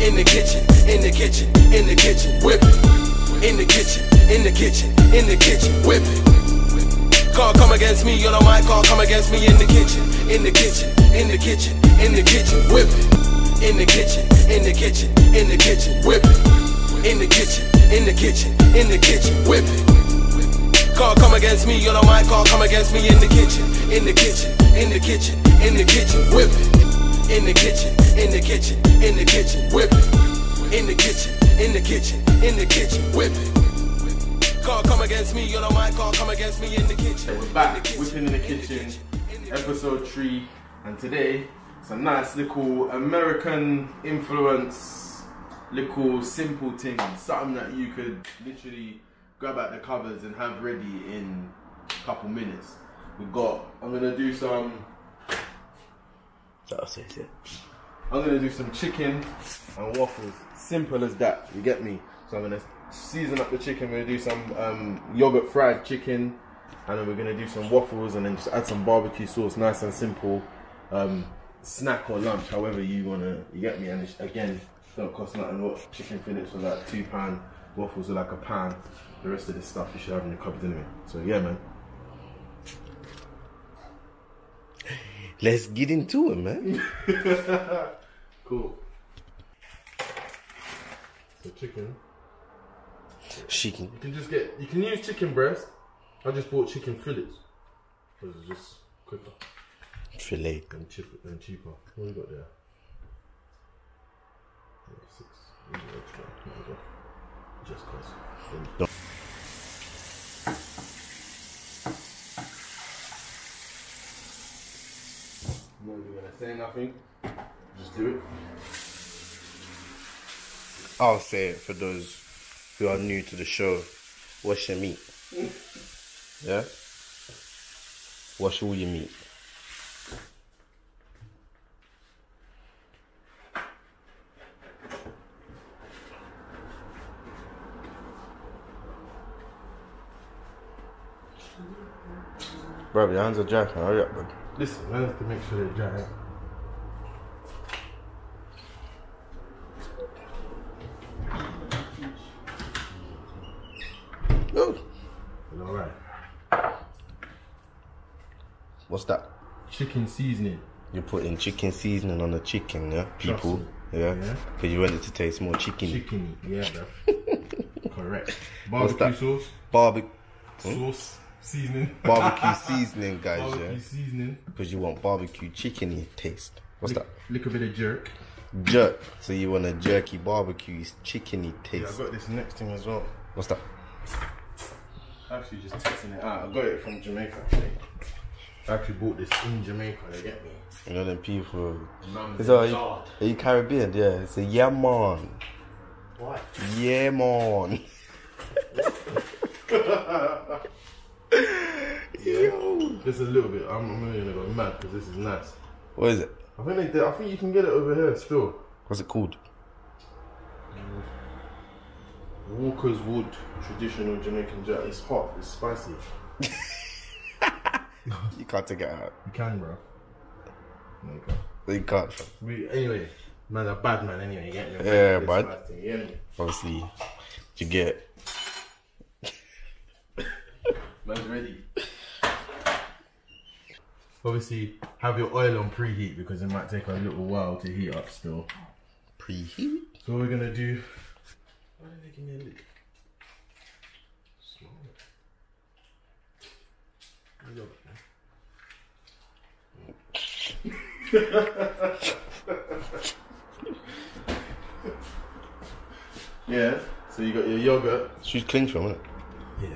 in the kitchen, in the kitchen, in the kitchen, whip it. In the kitchen, in the kitchen, in the kitchen, whip it. Can't come against me, you know my can't come against me in the kitchen, in the kitchen, in the kitchen, in the kitchen, whip it. In the kitchen, in the kitchen, in the kitchen, whip it. In the kitchen, in the kitchen, in the kitchen, whip it. Can't come against me, you know my can't come against me in the kitchen, in the kitchen, in the kitchen, in the kitchen, whip it. In the kitchen, in the kitchen, in the kitchen, whip it. In the kitchen, in the kitchen, in the kitchen, whip it. Can't come against me, you know my can't come against me in the kitchen. We're back, whipping in the kitchen, episode three, and today it's a nice little American influence, little simple thing, something that you could literally grab at the covers and have ready in a couple minutes. We got. I'm gonna do some. That's it, yeah. I'm gonna do some chicken and waffles. Simple as that. You get me? So I'm gonna season up the chicken. We're gonna do some um, yogurt fried chicken, and then we're gonna do some waffles, and then just add some barbecue sauce. Nice and simple. Um, snack or lunch, however you wanna. You get me? And it's, again, don't cost nothing. What chicken fillets for like two pound, waffles are like a pound. The rest of this stuff you should have in your cupboard anyway. So yeah, man. Let's get into it, man. Cool. So chicken. Chicken. You can just get, you can use chicken breast. I just bought chicken fillets. Because it's just quicker Filet. and cheaper. And cheaper. What you got there? Six. Maybe extra. There we go. Just cause. No. No, you're gonna say nothing. Do it. I'll say it for those who are new to the show. Wash your meat. Yeah? Wash all your meat. Bro, your hands are dry. Hurry up, bro. Listen, I have to make sure they're dry. Oh. Alright. What's that? Chicken seasoning. You're putting chicken seasoning on the chicken, yeah? People. Yeah? Yeah. Because you want it to taste more chicken. Chicken, yeah. Correct. What's Barbecue sauce. Barbecue. Hmm? Sauce. Seasoning. Barbecue seasoning, guys, Barbecue yeah? seasoning. Because you want barbecue chickeny taste. What's that? Little bit of jerk. Jerk. So you want a jerky barbecue chickeny taste. Yeah, I got this next thing as well. What's that? Actually, just testing it out. I got it from Jamaica. Actually. I actually bought this in Jamaica. They get me. You know them people. It's all, lard. are you Caribbean? Yeah. It's a yeah man. What? Yeah man. Yo. Just a little bit. I'm, I'm only gonna go mad because this is nice. What is it? I think they, I think you can get it over here still. What's it called? Walkerswood traditional Jamaican jerk. It's hot. It's spicy. You can't take it out. You can, bro. No, you can't. You can't. We, anyway, man, a bad man. Anyway, you get. Yeah, bad. thing, you? Obviously, you get. Man's ready. Obviously, have your oil on preheat because it might take a little while to heat up still. Preheat. So what we're gonna do. Why did they give me a lick? Small. There you go, man. Yeah. So you got your yogurt. She's clean from it? Yeah.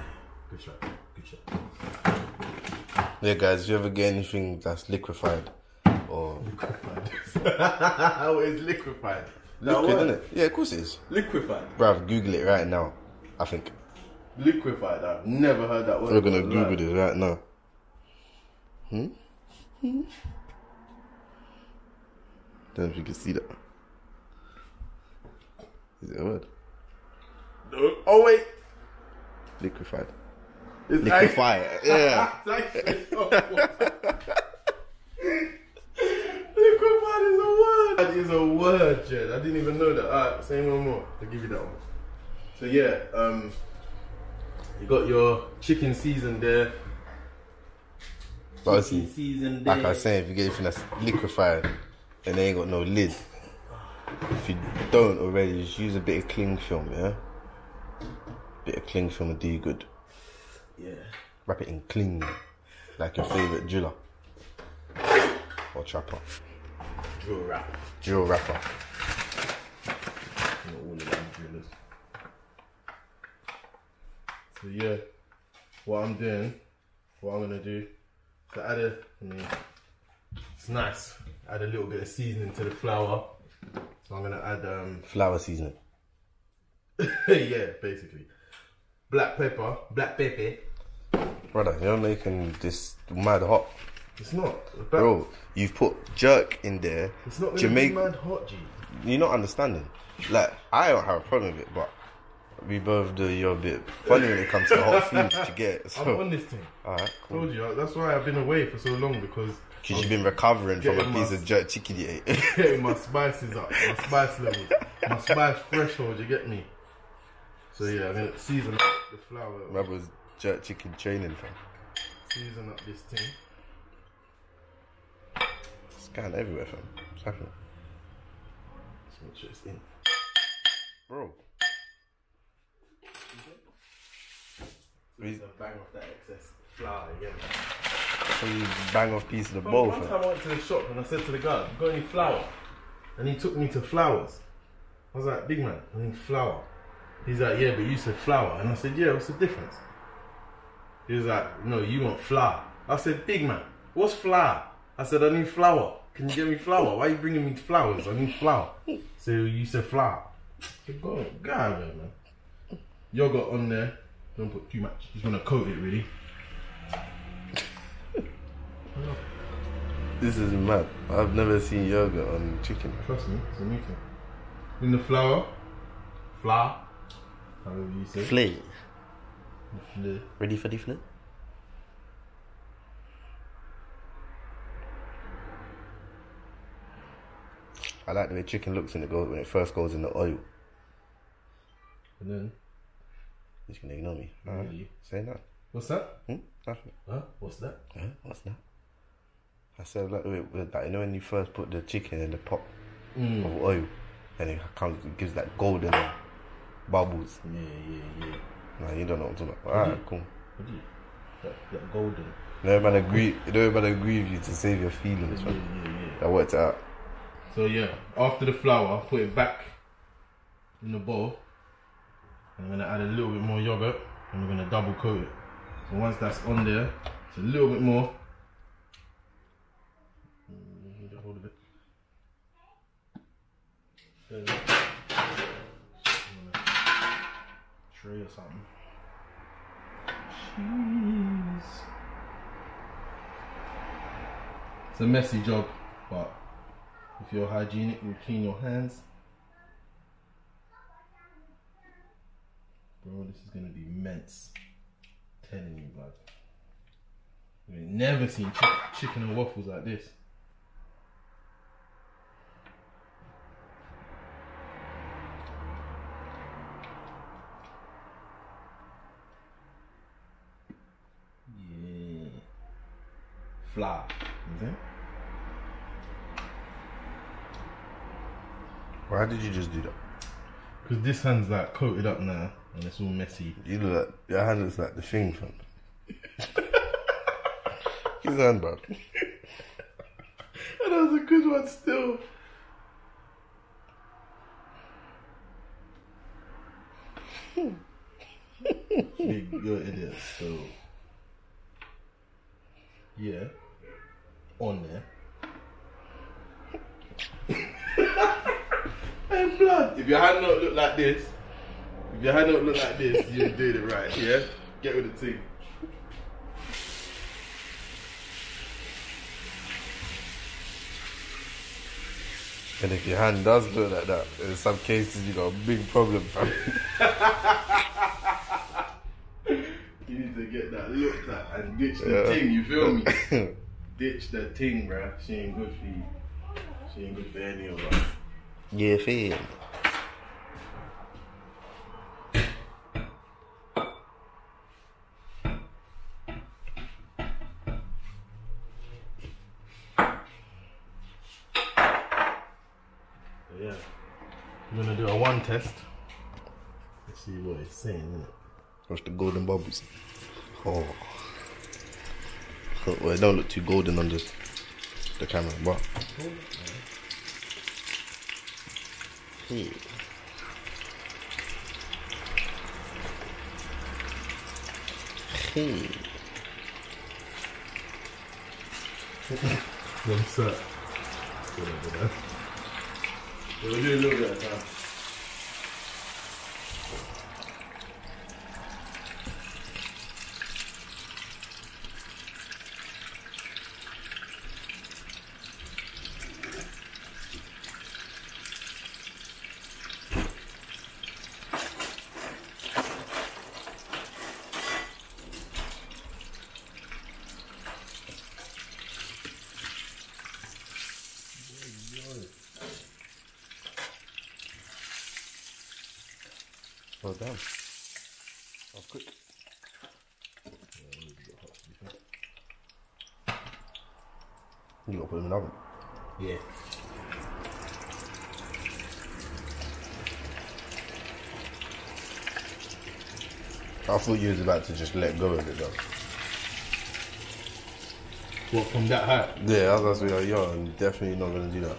Good shot. Good shot. Yeah, guys, if you ever get anything that's liquefied or How is liquefied? Liquid, isn't it? Yeah, of course it is. Liquefied. Bruv, Google it right now. I think Liquefied. I've never heard that word. we're gonna in my life. Google this right now. Hmm. Hmm. Don't know if you can see that. Is it a word? No. Oh wait. Liquefied. It's Liquefy. Yeah. Liquefied is a word. is a word, Jed. I didn't even know that. Alright, say one more. I'll give you that one. So yeah, um, you got your chicken season there. But see, like I was saying, if you get anything that's liquefied and they ain't got no lid, if you don't already, just use a bit of cling film, yeah? Bit of cling film will do you good. Yeah. Wrap it in cling, like your favourite driller. Or trapper. Drill wrap. Drill rapper. Not all of them drillers. So yeah, what I'm doing, what I'm gonna do, so add a, mean, it's nice. Add a little bit of seasoning to the flour. So I'm gonna add, um, Flour seasoning. yeah, basically, black pepper, black pepper. Brother, you're making this mad hot. It's not, black, Bro, you've put jerk in there. It's not gonna Jamaica. mad hot, G. You're not understanding. Like, I don't have a problem with it, but we both do. You're a bit funny when it comes to hot food to get. I'm So, on this thing. alright, cool. Told you, that's why I've been away for so long because Because you've been recovering from a piece my- of jerk chicken you ate. getting my spices up, my spice level, my spice threshold. You get me? So yeah, I'm gonna season up the flour, My was jerk chicken training, fam. season up this thing. It's kind of everywhere, fam. What's happening? Let's make sure it's in. Bro. Please don't bang off that excess flour again. So you bang off piece of the One, bowl, one time I went to the shop and I said to the guy, "You got any flour?" And he took me to flowers. I was like, "Big man, I need flour." He's like, "Yeah, but you said flour," and I said, "Yeah, what's the difference?" He was like, "No, you want flour." I said, "Big man, what's flour?" I said, "I need flour. Can you get me flour? Why are you bringing me flowers? I need flour." So you said flour. I said, "Go, go man." Yogurt on there. Don't put too much. Just want to coat it, really. This is mad. I've never seen yogurt on chicken. Trust me, it's a new. In the flour, flour, however you say. Flay. Fleur. Ready for the flay? I like the way chicken looks when it goes when it first goes in the oil. And then, You can ignore me. Alright. Really? Say that. what's that? Hmm? Nothing. Huh? What's that? Huh? What's that? I said like with, with that. You know when you first put the chicken in the pot Mm. of oil, and it comes, it gives that golden bubbles. Yeah, yeah, yeah. Nah, you don't know what I'm talking about. Alright, cool. What do you? That, that golden. No man agree. No man agree with you to save your feelings. Yeah, Man. yeah, yeah. That worked out. So yeah, after the flour, put it back in the bowl. And I'm gonna add a little bit more yogurt, and we're gonna double coat it. So once that's on there, it's a little bit more. Need a hold of it. There we go. On a Tray or something. Jeez. It's a messy job, but if you're hygienic, you clean your hands. Bro, this is gonna be immense. telling you, blood. We've never seen chi- chicken and waffles like this. Yeah. Fly. You see? Why did you just do that? Because this hand's like coated up now and it's all messy. You look like your hand looks like the thing, fam. His hand, bro. And that was a good one still. You're an idiot. So, yeah, on there. hey, blood. If your hand not look like this, if your hand don't look like this, you're doing it right. Yeah, get with the team. And if your hand does look like that, in some cases you got a big problem, fam. You need to get that looked at and ditch the Yeah. ting, you feel me? ditch the ting, bruh. She ain't good for you. She ain't good for any of us. Yeah, fair. Yeah. I'm gonna do a one test. Let's see what it's saying, innit? Watch the golden bubbles. Oh. Oh, Well, it don't look too golden on the, the camera, but. Hey. Hey. One set. Whatever that. Yeah, we'll do a little bit of time. Well done. Oh, quick. You gotta put them in the oven. Yeah. I thought you was about to just let go of it though. What, from that height? Yeah, I was gonna say, yo, I'm definitely not gonna do that.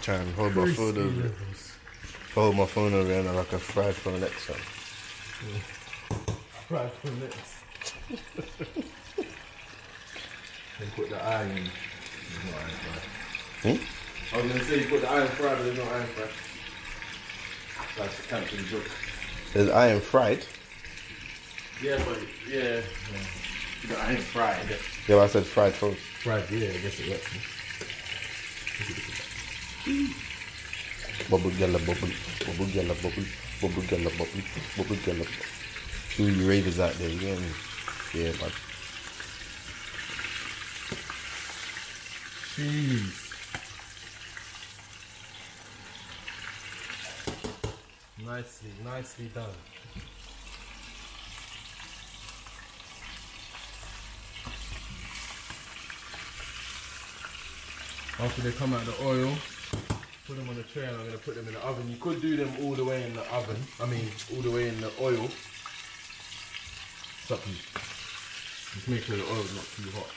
Not even gonna try and hold my phone over, hold my phone over and like a fried phone next time. Right for next. and put the iron in. No iron fry. Hmm? I was gonna say you put the iron fry, but there's no iron fry. That's a the joke. There's iron fried. Yeah, but yeah. yeah. The iron guess. Yeah, but I said fried toast. Fried, yeah, I guess it works. Bubble gala bubble, bubble gala bubble, bubble gala bubble, bubble gala bubble. You ravers out there, you get me? Yeah, man. Jeez. Nicely, nicely done. After they come out of the oil, put them on the tray and I'm going to put them in the oven. You could do them all the way in the oven, I mean all the way in the oil. You. Just make sure the oil's not too hot.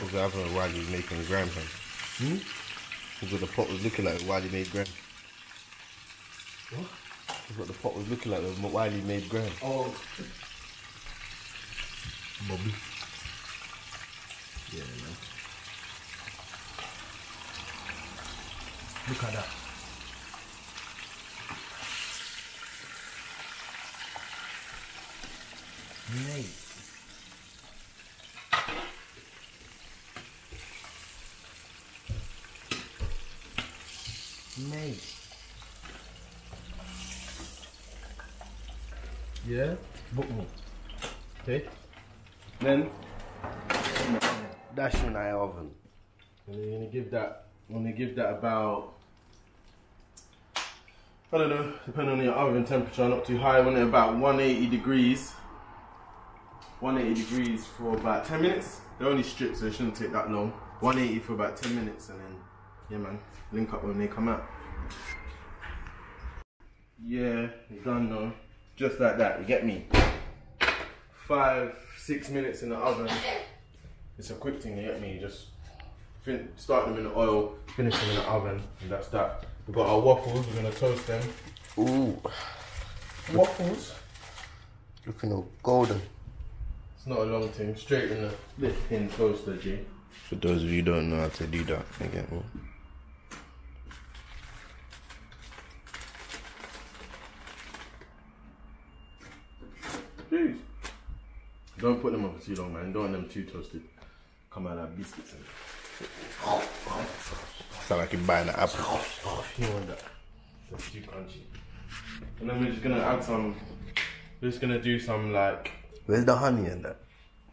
Because I don't know why he's making graham. Hmm? Because the pot was looking like, why he made graham. What? That's what the pot was looking like, why he made graham. Oh. Bobby. Yeah, man. Look at that. Mate. Mate. Yeah? Book more. Okay? Then, That's in our oven. and then you're gonna give that, I'm gonna give that about, I don't know, depending on your oven temperature, not too high, when it about 180 degrees. 180 degrees for about 10 minutes. They're only strips, so it shouldn't take that long. 180 for about 10 minutes, and then, yeah, man, link up when they come out. Yeah, done now. Just like that, you get me? Five, six minutes in the oven. It's a quick thing, you get me? You just fin- start them in the oil, finish them in the oven, and that's that. We've got our waffles, we're gonna toast them. Ooh, Waffles? looking all golden. It's not a long thing, straight in the lift pin toaster, G. For those of you who don't know how to do that, you get me? Jeez. Don't put them up for too long, man. Don't want them too toasted. come out like biscuits and Sound like you're buying an apple. you want that. That's too crunchy. And then we're just gonna add some. We're just gonna do some like Where's the honey in that?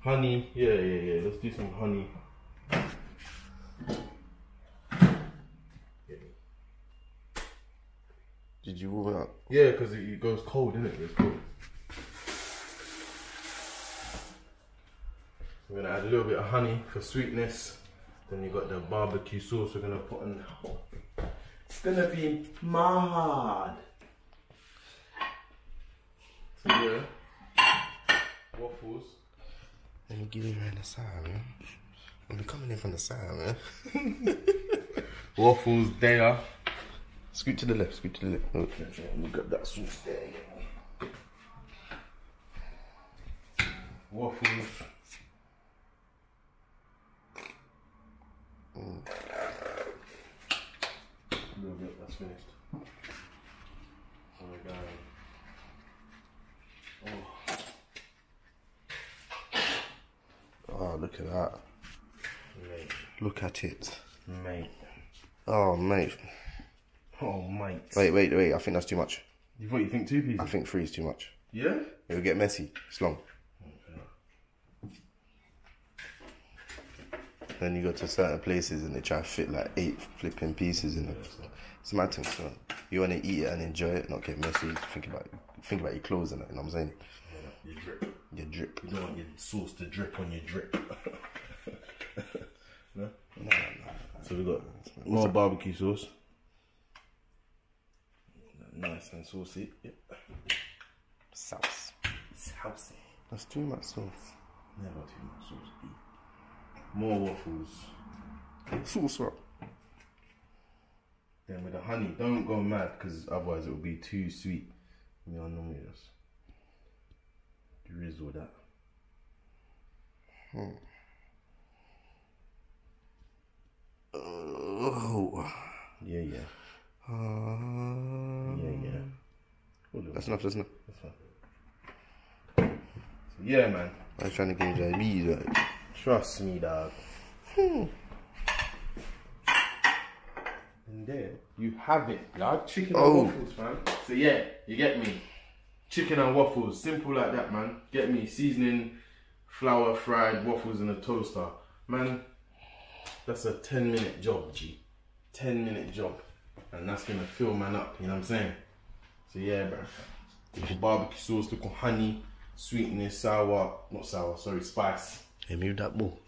honey. Yeah, yeah, yeah. Let's do some honey. Did you warm it up? Yeah, because it, it goes cold, innit? It's cold. We're gonna add a little bit of honey for sweetness. Then you got the barbecue sauce we're gonna put on. Oh, it's gonna be mad. So yeah, waffles. Let me get in around the side, man. I'm coming in from the side, man. Waffles there. Scoot to the left, scoot to the left. Let me grab that sauce there. Waffles. A little bit, that's finished. Oh my god. Oh, look at that. Mate, Look at it. mate. Oh, mate. Oh, mate. Wait, wait, wait. I think that's too much. You what you think two pieces? I think three is too much. Yeah? It'll get messy. It's long. Then you go to certain places and they try to fit like eight flipping pieces in it. So it's my thing. So you want to eat it and enjoy it, not get messy. Think about think about your clothes and that. You know what I'm saying? You drip. Your drip. You don't want your sauce to drip on your drip. no? No, no, no. So we got more barbecue sauce. Nice and saucy. Yep. Sauce. Saucy. That's too much sauce. Never too much sauce. More waffles. Sauce what? Then with the honey, don't go mad because otherwise it will be too sweet. You know, normally just drizzle that. Hmm. Oh. Yeah, yeah. Yeah, yeah. That's enough, that's enough. That's fine. So yeah, man. I was trying to get you me like, Trust me, dog. Hmm. And there you have it, dog. Chicken Oh. and waffles, man. So yeah, you get me. Chicken and waffles, simple like that, man. Get me seasoning, flour, fried waffles in a toaster, man. That's a ten minute job, G. Ten minute job, and that's gonna fill man up. You know what I'm saying? So yeah, bro. Little barbecue sauce, little honey, sweetness, sour, not sour, sorry, spice. Hey, move that ball.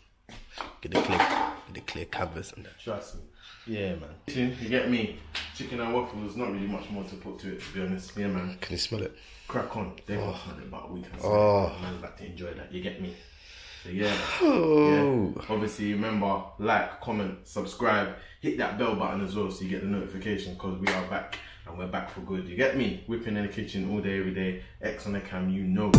Get the clear, get the clear canvas and that. Trust me. Yeah, man. You get me? Chicken and waffles, not really much more to put to it, to be honest. Yeah, man. Can you smell it? Crack on. They won't oh. smell it, but we can smell Oh. it. Man's like to enjoy that. You get me? So, yeah. Oh. yeah. Obviously, remember, like, comment, subscribe, hit that bell button as well so you get the notification because we are back and we're back for good. You get me? Whipping in the kitchen all day, every day. X on the cam, you know.